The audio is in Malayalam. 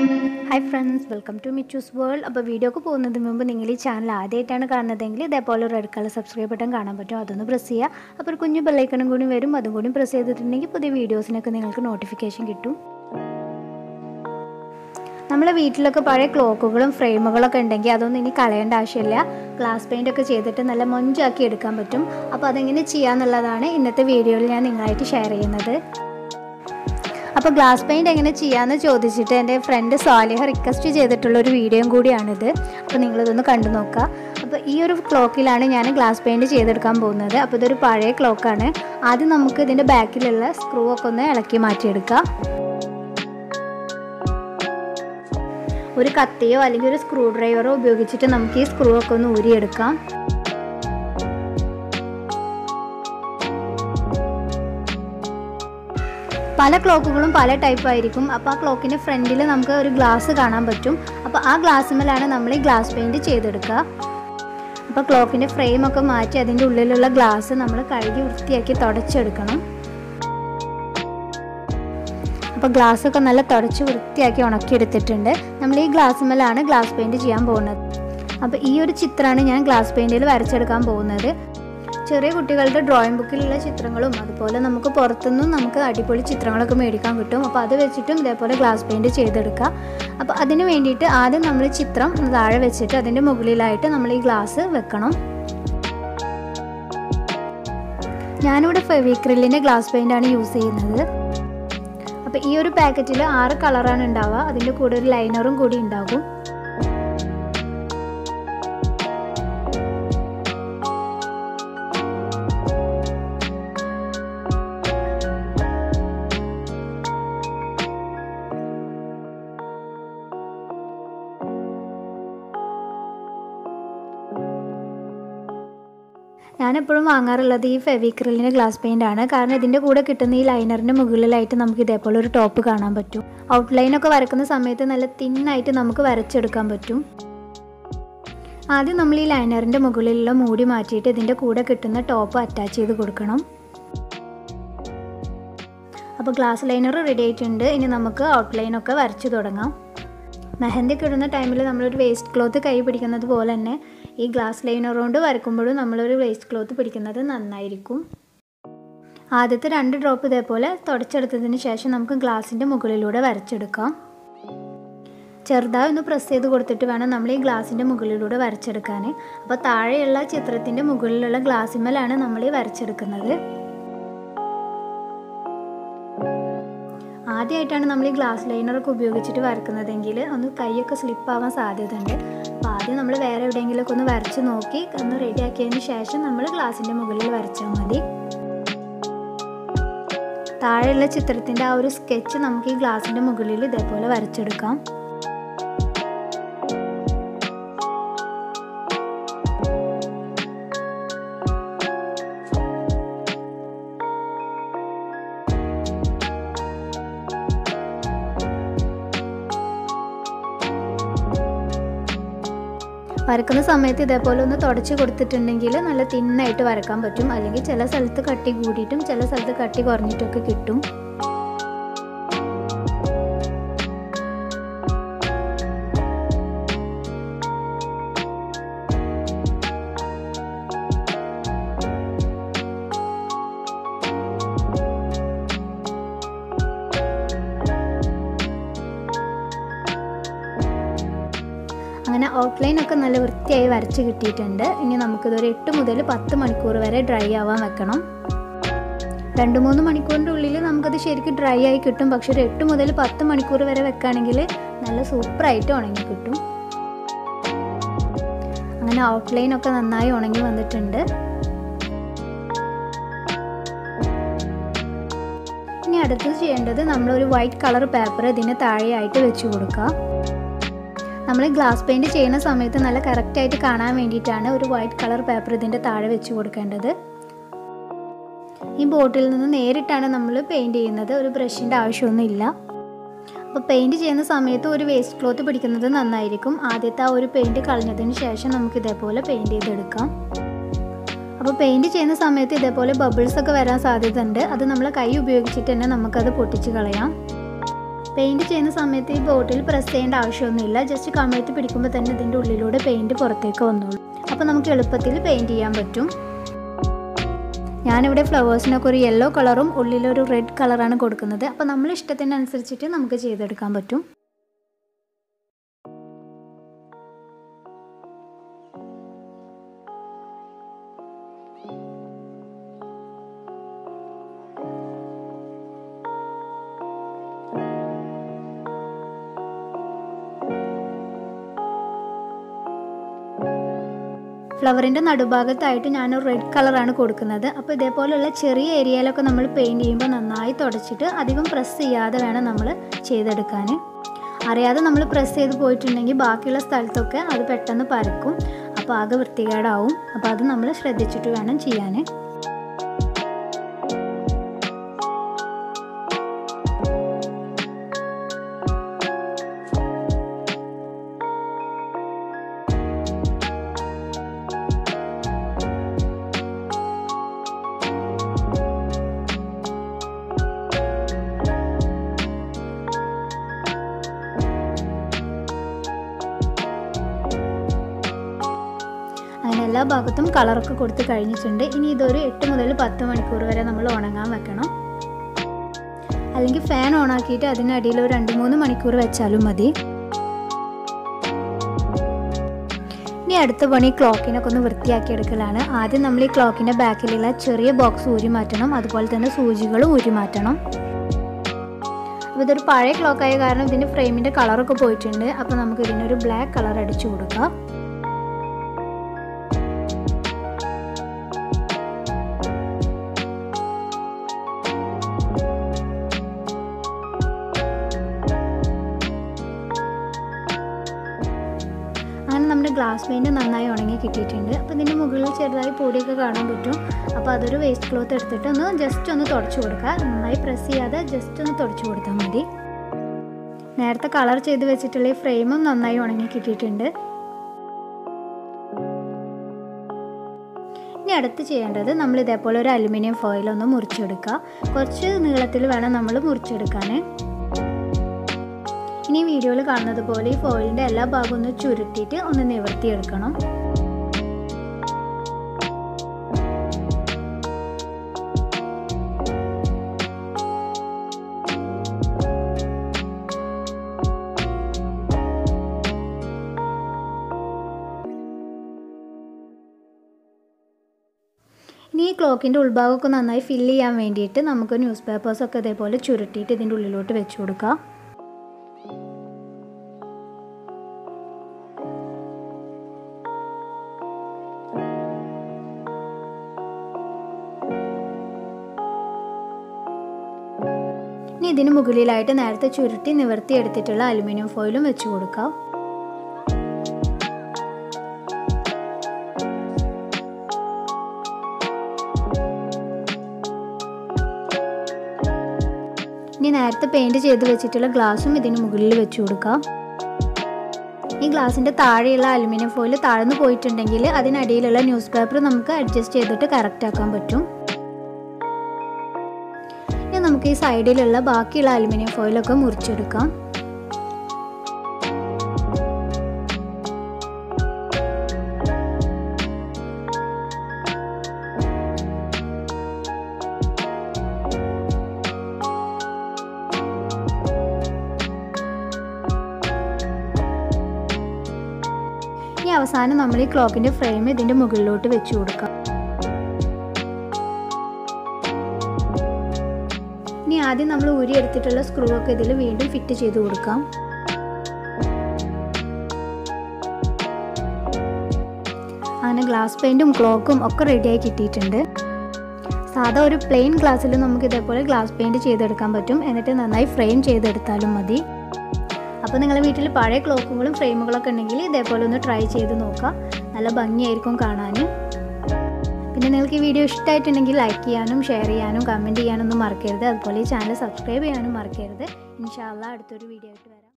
Hi friends welcome to Michus world അപ്പോൾ വീഡിയോക്ക് പോകുന്നതിന് മുമ്പ് നിങ്ങൾ ഈ ചാനൽ ആദ്യമായിട്ടാണ് കാണുന്നതെങ്കിൽ ഇതേപോലെ റെഡ് കളർ സബ്സ്ക്രൈബ് ബട്ടൺ കാണാൻ പറ്റും. അതൊന്ന് പ്രസ് ചെയ്യുക. അപ്പോൾ ഒരു കുഞ്ഞു ബെല്ലൈക്കണും കൂടി വരും. അതും കൂടി പ്രസ് ചെയ്തിട്ടുണ്ടെങ്കിൽ പുതിയ വീഡിയോസിനൊക്കെ നിങ്ങൾക്ക് നോട്ടിഫിക്കേഷൻ കിട്ടും. നമ്മളെ വീട്ടിലൊക്കെ പഴയ ക്ലോക്കുകളും ഫ്രെയിമുകളൊക്കെ ഉണ്ടെങ്കിൽ അതൊന്നും ഇനി കളയേണ്ട ആവശ്യമില്ല. ഗ്ലാസ് പെയിന്റ് ഒക്കെ ചെയ്തിട്ട് നല്ല മൊഞ്ചാക്കി എടുക്കാൻ പറ്റും. അപ്പോൾ അതെങ്ങനെ ചെയ്യാന്നുള്ളതാണ് ഇന്നത്തെ വീഡിയോയിൽ ഞാൻ നിങ്ങളായിട്ട് ഷെയർ ചെയ്യുന്നത്. അപ്പോൾ ഗ്ലാസ് പെയിന്റ് എങ്ങനെ ചെയ്യാമെന്ന് ചോദിച്ചിട്ട് എന്റെ ഫ്രണ്ട് സാലിഹ റിക്വസ്റ്റ് ചെയ്തിട്ടുള്ള ഒരു വീഡിയോയും കൂടിയാണിത്. അപ്പോൾ നിങ്ങളിതൊന്ന് കണ്ടു നോക്കുക അപ്പോൾ ഈ ഒരു ക്ലോക്കിലാണ് ഞാൻ ഗ്ലാസ് പെയിന്റ് ചെയ്തെടുക്കാൻ പോകുന്നത്. അപ്പോൾ ഇതൊരു പഴയ ക്ലോക്കാണ് ആദ്യം നമുക്ക് ഇതിന്റെ ബാക്കിലുള്ള സ്ക്രൂ ഒക്കെ ഒന്ന് ഇളക്കി മാറ്റിയെടുക്കാം. ഒരു കത്തിയോ അല്ലെങ്കിൽ ഒരു സ്ക്രൂ ഡ്രൈവറോ ഉപയോഗിച്ചിട്ട് നമുക്ക് ഈ സ്ക്രൂ ഒക്കെ ഒന്ന് ഊരിയെടുക്കാം. പല ക്ലോക്കുകളും പല ടൈപ്പ് ആയിരിക്കും. അപ്പോൾ ആ ക്ലോക്കിന്റെ ഫ്രണ്ടിൽ നമുക്ക് ഒരു ഗ്ലാസ് കാണാൻ പറ്റും. അപ്പോൾ ആ ഗ്ലാസ്സിന്മേലാണ് നമ്മൾ ഈ ഗ്ലാസ് പെയിന്റ് ചെയ്തെടുക്കുക. അപ്പോൾ ക്ലോക്കിന്റെ ഫ്രെയിമൊക്കെ മാറ്റി അതിന്റെ ഉള്ളിലുള്ള ഗ്ലാസ് നമ്മൾ കഴുകി വൃത്തിയാക്കി തുടച്ചെടുക്കണം. അപ്പോൾ ഗ്ലാസ് ഒക്കെ നല്ല തുടച്ച് വൃത്തിയാക്കി ഉണക്കിയെടുത്തിട്ടുണ്ട്. നമ്മൾ ഈ ഗ്ലാസ്സുമേലാണ് ഗ്ലാസ് പെയിന്റ് ചെയ്യാൻ പോകുന്നത്. അപ്പോൾ ഈ ഒരു ചിത്രമാണ് ഞാൻ ഗ്ലാസ് പെയിന്റിൽ വരച്ചെടുക്കാൻ പോകുന്നത്. ചെറിയ കുട്ടികളുടെ ഡ്രോയിങ് ബുക്കിലുള്ള ചിത്രങ്ങളും അതുപോലെ നമുക്ക് പുറത്തുനിന്നും നമുക്ക് അടിപൊളി ചിത്രങ്ങളൊക്കെ മേടിക്കാൻ കിട്ടും. അപ്പോൾ അത് വെച്ചിട്ടും ഇതേപോലെ ഗ്ലാസ് പെയിന്റ് ചെയ്തെടുക്കുക. അപ്പോൾ അതിന് വേണ്ടിയിട്ട് ആദ്യം നമ്മൾ ചിത്രം താഴെ വെച്ചിട്ട് അതിന്റെ മുകളിലായിട്ട് നമ്മൾ ഈ ഗ്ലാസ് വെക്കണം. ഞാനിവിടെ ഫെവിക്രില്ലിന്റെ ഗ്ലാസ് പെയിന്റാണ് യൂസ് ചെയ്യുന്നത്. അപ്പോൾ ഈ ഒരു പാക്കറ്റിൽ ആറ് കളറാണ് ഉണ്ടാവുക. അതിന്റെ കൂടെ ഒരു ലൈനറും കൂടി ഉണ്ടാകും. ഞാനെപ്പോഴും വാങ്ങാറുള്ളത് ഈ ഫെവിക്രിലിന്റെ ഗ്ലാസ് പെയിന്റ് ആണ്. കാരണം ഇതിന്റെ കൂടെ കിട്ടുന്ന ഈ ലൈനറിന്റെ മുകളിലായിട്ട് നമുക്ക് ഇതേപോലെ ഒരു ടോപ്പ് കാണാൻ പറ്റും. ഔട്ട്ലൈനൊക്കെ വരക്കുന്ന സമയത്ത് നല്ല തിന്നായിട്ട് നമുക്ക് വരച്ചെടുക്കാൻ പറ്റും. ആദ്യം നമ്മൾ ഈ ലൈനറിന്റെ മുകളിലുള്ള മൂടി മാറ്റിയിട്ട് ഇതിന്റെ കൂടെ കിട്ടുന്ന ടോപ്പ് അറ്റാച്ച് ചെയ്ത് കൊടുക്കണം. അപ്പോൾ ഗ്ലാസ് ലൈനർ റെഡി ആയിട്ടുണ്ട്. ഇനി നമുക്ക് ഔട്ട്ലൈനൊക്കെ വരച്ചു തുടങ്ങാം. മെഹന്തി ഇടുന്ന ടൈമിൽ നമ്മളൊരു വേസ്റ്റ് ക്ലോത്ത് കൈ പിടിക്കുന്നത് പോലെ തന്നെ ഈ ഗ്ലാസ് ലൈനർ കൊണ്ട് വരക്കുമ്പോഴും നമ്മളൊരു വേസ്റ്റ് ക്ലോത്ത് പിടിക്കുന്നത് നന്നായിരിക്കും. ആദ്യത്തെ രണ്ട് ഡ്രോപ്പ് ഇതേപോലെ തുടച്ചെടുത്തതിന് ശേഷം നമുക്ക് ഗ്ലാസിന്റെ മുകളിലൂടെ വരച്ചെടുക്കാം. ചെറുതായി ഒന്ന് പ്രസ് ചെയ്ത് കൊടുത്തിട്ട് വേണം നമ്മൾ ഈ ഗ്ലാസിന്റെ മുകളിലൂടെ വരച്ചെടുക്കാൻ അപ്പോൾ താഴെയുള്ള ചിത്രത്തിന്റെ മുകളിലുള്ള ഗ്ലാസിന്മേലാണ് നമ്മൾ ഈ വരച്ചെടുക്കുന്നത്. ആദ്യമായിട്ടാണ് നമ്മൾ ഈ ഗ്ലാസ് ലൈനറൊക്കെ ഉപയോഗിച്ചിട്ട് വരക്കുന്നതെങ്കിൽ ഒന്ന് കൈയൊക്കെ സ്ലിപ്പാവാൻ സാധ്യതയുണ്ട്. അപ്പോൾ ആദ്യം നമ്മൾ വേറെ എവിടെയെങ്കിലുമൊക്കെ ഒന്ന് വരച്ച് നോക്കി ഒന്ന് റെഡിയാക്കിയതിന് ശേഷം നമ്മൾ ഗ്ലാസിന്റെ മുകളിൽ വരച്ചാൽ മതി. താഴെയുള്ള ചിത്രത്തിന്റെ ആ ഒരു സ്കെച്ച് നമുക്ക് ഈ ഗ്ലാസിന്റെ മുകളിൽ ഇതേപോലെ വരച്ചെടുക്കാം. വരക്കുന്ന സമയത്ത് ഇതേപോലെ ഒന്ന് തുടച്ച് കൊടുത്തിട്ടുണ്ടെങ്കിൽ നല്ല തിന്നായിട്ട് വരക്കാൻ പറ്റും. അല്ലെങ്കിൽ ചില സ്ഥലത്ത് കട്ടി കൂടിയിട്ടും ചില സ്ഥലത്ത് കട്ടി കുറഞ്ഞിട്ടൊക്കെ കിട്ടും. അങ്ങനെ ഔട്ട്ലൈൻ ഒക്കെ നല്ല വൃത്തിയായി വരച്ച് കിട്ടിയിട്ടുണ്ട്. ഇനി നമുക്കിതൊരു എട്ട് മുതൽ പത്ത് മണിക്കൂർ വരെ ഡ്രൈ ആവാൻ വെക്കണം. രണ്ട് മൂന്ന് മണിക്കൂറിന്റെ ഉള്ളിൽ നമുക്കത് ശരിക്കും ഡ്രൈ ആയി കിട്ടും. പക്ഷെ ഒരു എട്ട് മുതൽ പത്ത് മണിക്കൂർ വരെ വെക്കുകയാണെങ്കിൽ നല്ല സൂപ്പറായിട്ട് ഉണങ്ങി കിട്ടും. അങ്ങനെ ഔട്ട്ലൈൻ ഒക്കെ നന്നായി ഉണങ്ങി വന്നിട്ടുണ്ട്. ഇനി അടുത്തത് ചെയ്യേണ്ടത് നമ്മളൊരു വൈറ്റ് കളർ പേപ്പർ ഇതിന് താഴെയായിട്ട് വെച്ച് കൊടുക്കുക നമ്മൾ ഗ്ലാസ് പെയിന്റ് ചെയ്യുന്ന സമയത്ത് നല്ല കറക്റ്റായിട്ട് കാണാൻ വേണ്ടിയിട്ടാണ് ഒരു വൈറ്റ് കളർ പേപ്പർ ഇതിന്റെ താഴെ വെച്ച് കൊടുക്കേണ്ടത്. ഈ ബോട്ടിൽ നിന്ന് നേരിട്ടാണ് നമ്മൾ പെയിന്റ് ചെയ്യുന്നത്. ഒരു ബ്രഷിന്റെ ആവശ്യമൊന്നുമില്ല. അപ്പോൾ പെയിന്റ് ചെയ്യുന്ന സമയത്ത് ഒരു വേസ്റ്റ് ക്ലോത്ത് പിടിക്കുന്നത് നന്നായിരിക്കും. ആദ്യത്തെ ആ ഒരു പെയിന്റ് കളഞ്ഞതിന് ശേഷം നമുക്ക് ഇതേപോലെ പെയിന്റ് ചെയ്തെടുക്കാം. അപ്പോൾ പെയിന്റ് ചെയ്യുന്ന സമയത്ത് ഇതേപോലെ ബബിൾസ് ഒക്കെ വരാൻ സാധ്യതയുണ്ട്. അത് നമ്മൾ കൈ ഉപയോഗിച്ചിട്ട് തന്നെ നമുക്കത് പൊട്ടിച്ച് കളയാം. പെയിന്റ് ചെയ്യുന്ന സമയത്ത് ഈ ബോട്ടിൽ പ്രസ് ചെയ്യേണ്ട ആവശ്യമൊന്നുമില്ല. ജസ്റ്റ് കമഴ്ത്തി പിടിക്കുമ്പോൾ തന്നെ ഇതിന്റെ ഉള്ളിലൂടെ പെയിന്റ് പുറത്തേക്ക് വന്നോളൂ. അപ്പോൾ നമുക്ക് എളുപ്പത്തിൽ പെയിന്റ് ചെയ്യാൻ പറ്റും. ഞാനിവിടെ ഫ്ലവേഴ്സിനൊക്കെ ഒരു യെല്ലോ കളറും ഉള്ളിലൊരു റെഡ് കളറാണ് കൊടുക്കുന്നത്. അപ്പോൾ നമ്മൾ ഇഷ്ടത്തിനനുസരിച്ചിട്ട് നമുക്ക് ചെയ്തെടുക്കാൻ പറ്റും. ഫ്ലവറിന്റെ നടുഭാഗത്തായിട്ട് ഞാൻ റെഡ് കളറാണ് കൊടുക്കുന്നത്. അപ്പോൾ ഇതേപോലെയുള്ള ചെറിയ ഏരിയയിലൊക്കെ നമ്മൾ പെയിന്റ് ചെയ്യുമ്പോൾ നന്നായി തുടച്ചിട്ട് അധികം പ്രസ് ചെയ്യാതെ വേണം നമ്മൾ ചെയ്തെടുക്കാൻ. അറിയാതെ നമ്മൾ പ്രസ് ചെയ്ത് പോയിട്ടുണ്ടെങ്കിൽ ബാക്കിയുള്ള സ്ഥലത്തൊക്കെ അത് പെട്ടെന്ന് പരക്കും. അപ്പോൾ ആകെ വൃത്തികേടാവും. അപ്പോൾ അത് നമ്മൾ ശ്രദ്ധിച്ചിട്ട് വേണം ചെയ്യാൻ. എല്ലാ ഭാഗത്തും കളറൊക്കെ കൊടുത്ത് കഴിഞ്ഞിട്ടുണ്ട്. ഇനി ഇതൊരു എട്ട് മുതൽ പത്ത് മണിക്കൂർ വരെ നമ്മൾ ഉണങ്ങാൻ വെക്കണം. അല്ലെങ്കിൽ ഫാൻ ഓണാക്കിയിട്ട് അതിനടിയിൽ ഒരു രണ്ട് മൂന്ന് മണിക്കൂർ വെച്ചാലും മതി. ഇനി അടുത്ത പണി ക്ലോക്കിനൊക്കെ ഒന്ന് വൃത്തിയാക്കി എടുക്കലാണ് ആദ്യം നമ്മൾ ഈ ക്ലോക്കിന്റെ ബാക്കിലുള്ള ചെറിയ ബോക്സ് ഊരി മാറ്റണം. അതുപോലെ തന്നെ സൂചികളും ഊരി മാറ്റണം. അപ്പോൾ ഇതൊരു പഴയ ക്ലോക്കായ കാരണം ഇതിന്റെ ഫ്രെയിമിന്റെ കളറൊക്കെ പോയിട്ടുണ്ട്. അപ്പോൾ നമുക്ക് ഇതിനൊരു ബ്ലാക്ക് കളർ അടിച്ചു കൊടുക്കാം. നമ്മുടെ ഗ്ലാസ് പെയിന്റ് നന്നായി ഉണങ്ങി കിട്ടിയിട്ടുണ്ട്. അപ്പോൾ ഇതിന്റെ മുകളിൽ ചെറുതായി പൊടിയൊക്കെ കാണാൻ പറ്റും. അപ്പോൾ അതൊരു വേസ്റ്റ് ക്ലോത്ത് എടുത്തിട്ട് ഒന്ന് ജസ്റ്റ് ഒന്ന് തുടച്ചു കൊടുക്കുക. നന്നായി പ്രസ് ചെയ്യാതെ ജസ്റ്റ് ഒന്ന് തുടച്ചു കൊടുത്താൽ മതി. നേരത്തെ കളർ ചെയ്ത് വെച്ചിട്ടുള്ള ഈ ഫ്രെയിമും നന്നായി ഉണങ്ങി കിട്ടിയിട്ടുണ്ട്. ഇനി അടുത്ത് ചെയ്യേണ്ടത് നമ്മൾ ഇതേപോലെ ഒരു അലുമിനിയം ഫോയിൽ ഒന്ന് മുറിച്ചെടുക്കുക. കുറച്ച് നീളത്തിൽ വേണം നമ്മൾ മുറിച്ചെടുക്കാൻ. ഇനി വീഡിയോയിൽ കാണുന്നതുപോലെ ഈ ഫോയിലിന്റെ എല്ലാ ഭാഗവും ഒന്ന് ചുരുട്ടിയിട്ട് ഒന്ന് നിവർത്തിയെടുക്കണം. ഇനി ഈ ക്ലോക്കിന്റെ ഉൾഭാഗമൊക്കെ നന്നായി ഫില്ല് ചെയ്യാൻ വേണ്ടിയിട്ട് നമുക്ക് ന്യൂസ് പേപ്പേഴ്സൊക്കെ ഇതേപോലെ ചുരുട്ടിയിട്ട് ഇതിന്റെ ഉള്ളിലോട്ട് വെച്ച് കൊടുക്കാം. ഇതിന് മുകളിലായിട്ട് നേരത്തെ ചുരുട്ടി നിവർത്തി എടുത്തിട്ടുള്ള അലുമിനിയം ഫോയിലും വെച്ച് കൊടുക്കാം. ഇനി നേരത്തെ പെയിന്റ് ചെയ്ത് വെച്ചിട്ടുള്ള ഗ്ലാസും ഇതിന് മുകളിൽ വെച്ച് കൊടുക്കാം. ഈ ഗ്ലാസിന്റെ താഴെയുള്ള അലുമിനിയം ഫോയിൽ താഴ്ന്നു പോയിട്ടുണ്ടെങ്കിൽ അതിനടിയിലുള്ള ന്യൂസ് പേപ്പർ നമുക്ക് അഡ്ജസ്റ്റ് ചെയ്തിട്ട് കറക്റ്റ് ആക്കാൻ പറ്റും. നമുക്ക് ഈ സൈഡിലുള്ള ബാക്കിയുള്ള അലുമിനിയം ഫോയിലൊക്കെ മുറിച്ചെടുക്കാം. ഇനി അവസാനം നമ്മൾ ഈ ക്ലോക്കിന്റെ ഫ്രെയിം ഇതിന്റെ മുകളിലോട്ട് വെച്ച് കൊടുക്കാം. ആദ്യം നമ്മൾ ഊരി എടുത്തിട്ടുള്ള സ്ക്രൂ ഒക്കെ ഇതിൽ വീണ്ടും ഫിറ്റ് ചെയ്ത് കൊടുക്കാം. അങ്ങനെ ഗ്ലാസ് പെയിന്റും ക്ലോക്കും ഒക്കെ റെഡിയായി കിട്ടിയിട്ടുണ്ട്. സാധാ ഒരു പ്ലെയിൻ ഗ്ലാസ്സിൽ നമുക്ക് ഇതേപോലെ ഗ്ലാസ് പെയിന്റ് ചെയ്തെടുക്കാൻ പറ്റും. എന്നിട്ട് നന്നായി ഫ്രെയിം ചെയ്തെടുത്താലും മതി. അപ്പോൾ നിങ്ങളുടെ വീട്ടിൽ പഴയ ക്ലോക്കുകളും ഫ്രെയിമുകളൊക്കെ ഉണ്ടെങ്കിൽ ഇതേപോലെ ഒന്ന് ട്രൈ ചെയ്ത് നോക്കാം. നല്ല ഭംഗിയായിരിക്കും കാണാൻ പിന്നെ നിങ്ങൾക്ക് ഈ വീഡിയോ ഇഷ്ടമായിട്ടുണ്ടെങ്കിൽ ലൈക്ക് ചെയ്യാനും ഷെയർ ചെയ്യാനും കമന്റ് ചെയ്യാനൊന്നും മറക്കരുത്. അതുപോലെ ഈ ചാനൽ സബ്സ്ക്രൈബ് ചെയ്യാനും മറക്കരുത്. ഇൻഷാല്ല അടുത്തൊരു വീഡിയോ ആയിട്ട്